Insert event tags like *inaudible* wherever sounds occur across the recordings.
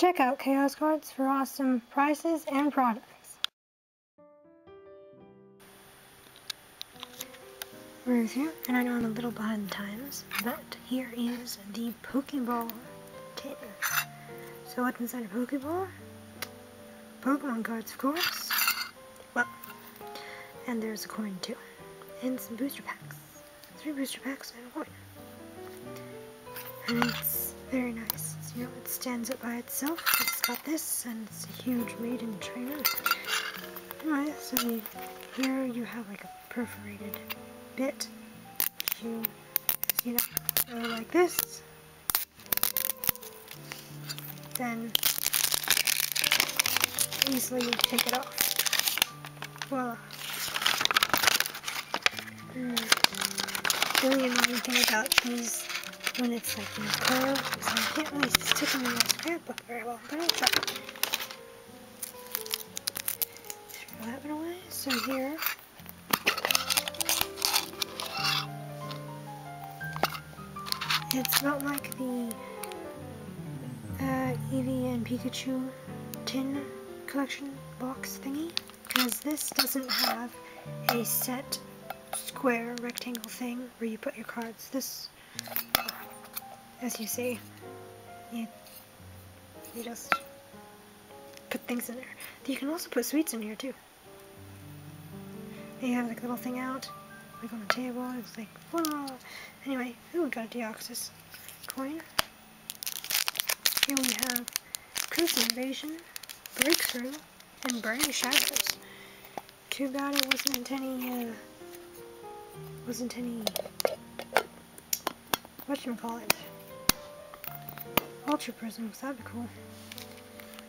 Check out Chaos Cards for awesome prices and products. Ruth here, and I know I'm a little behind the times, but here is the Pokeball tin. So what's inside a Pokeball? Pokemon cards, of course. Well, and there's a coin too. And some booster packs. Three booster packs and a coin. And it's very nice. You know, it stands up by itself. It's got this, and it's a huge made in China. Anyway, so here you have like a perforated bit. You, you know, like this. Then easily take it off. Voila. Mm. Only annoying thing about these when it's like in curve, so I can't really stick them in my scrapbook very well, but. Throw that one away. So here, it's not like the uh, Eevee and Pikachu tin collection box thingy, because this doesn't have a set square rectangle thing where you put your cards. This as you see, you, you just put things in there. You can also put sweets in here too. You have like a little thing out, like on the table, it's like, whoa. Anyway, ooh, we got a Deoxys coin. Here we have Crimson Invasion, Breakthrough, and Burning Shadows. Too bad it wasn't any, uh, wasn't any, whatchamacallit, Ultra Prisms, that'd be cool.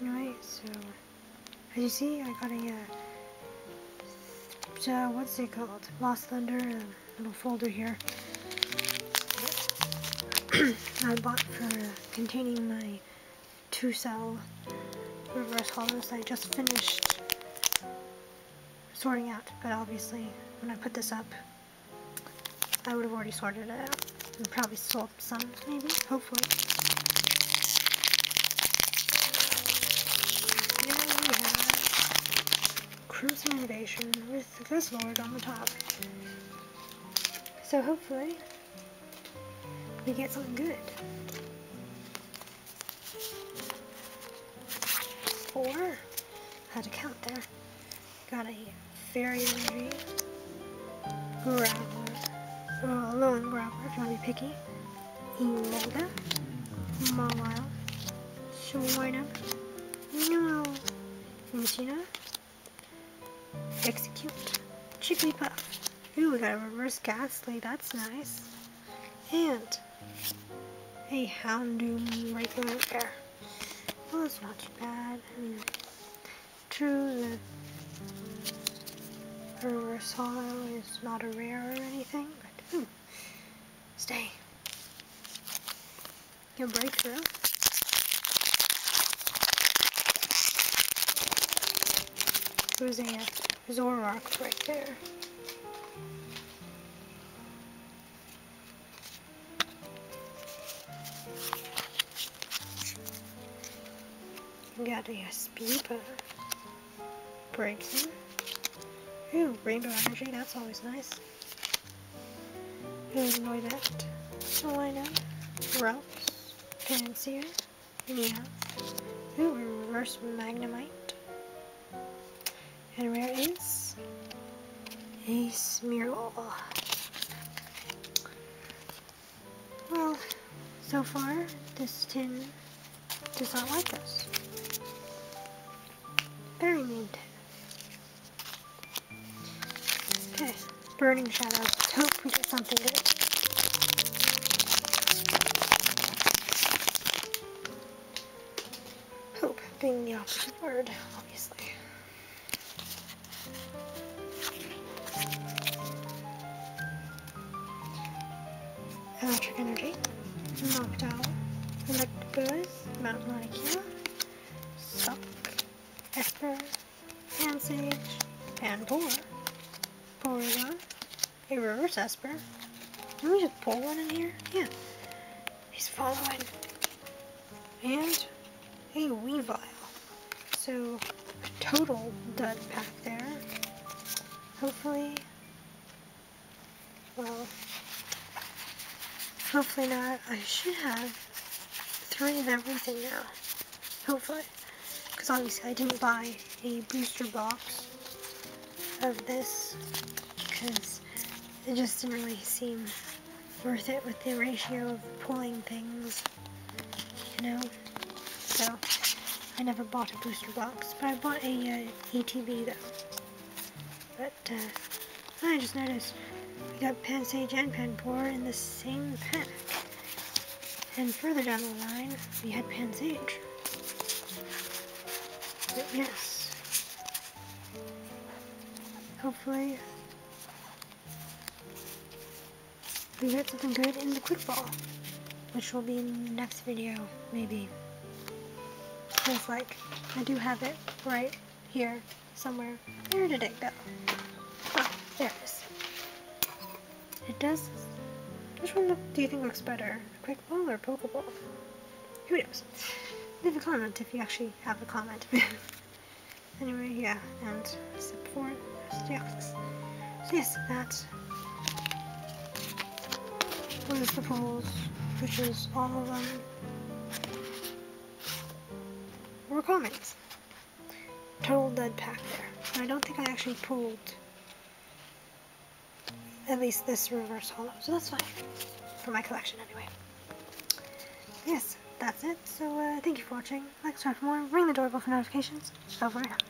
Anyway, so, as you see, I got a, uh, uh what's it called? Lost Thunder, a little folder here. *clears throat* I bought for containing my two cell reverse holos I just finished sorting out, but obviously when I put this up, I would have already sorted it out and probably sold some, maybe, hopefully. Crimson Invasion with this Lord on the top. So hopefully we get something good. Four, had to count there. Got a Fairy Energy, Graveler, uh, Alolan Graveler if you want to be picky, Emolga, Mawile, Swinub, No, Machina, Exeggcute. Jigglypuff. Ooh, we got a reverse Gastly. That's nice. And a Houndoom regular air. Well, it's not too bad. I true, the reverse holo is not a rare or anything, but ooh, stay. Can break breakthrough. There's a Zoroark right there. Got a Speepa breaks in. Ooh, Rainbow Energy, that's always nice. Who enjoy that? Selena, Ralts, Pansear, yeah. Ooh, Reverse Magnemite. And where is a Smeargle? Well, so far, this tin does not like us. Very mean. Okay, Burning Shadows. Let's hope we get something good. Hope being the opposite word, obviously. Electric Energy, Noctowl, Electabuzz, Mount Molecule, Suck, Espurr, Pansage, Panpour, Porygon, a Reverse Espurr. Let me just pull one in here? Yeah. He's following. And a Weavile. So, total dud pack there. Hopefully, well, hopefully not. I should have three of everything now. Hopefully. Because obviously I didn't buy a booster box of this because it just didn't really seem worth it with the ratio of pulling things, you know? So, I never bought a booster box, but I bought a uh, ETB though. But, uh, I just noticed we got Pansage and Panpour in the same pack. And further down the line, we had Pansage. But yes. Hopefully, we get something good in the quick ball, which will be in the next video, maybe. Feels like I do have it right here somewhere. Where did it go? Oh, there it is. It does. Which one do you think looks better? Quick ball or Pokeball? Who knows? Leave a comment if you actually have a comment. *laughs* anyway, yeah, and step four. So yes, that was the pulls, which is all of them were comments. Total dead pack there. I don't think I actually pulled at least this reverse holo, so that's fine for my collection anyway. Yes, that's it. So uh, thank you for watching. Like, subscribe for more, ring the doorbell for notifications. Over and out.